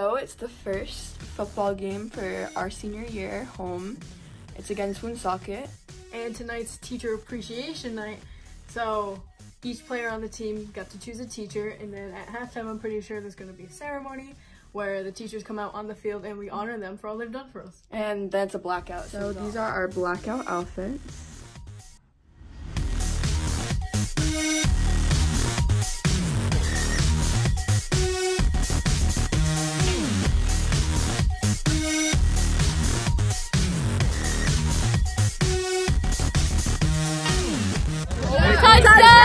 So it's the first football game for our senior year home. It's against Woonsocket. And tonight's teacher appreciation night. So each player on the team got to choose a teacher, and then at halftime, I'm pretty sure there's going to be a ceremony where the teachers come out on the field and we honor them for all they've done for us. And that's a blackout. So these are our blackout outfits. Let's go!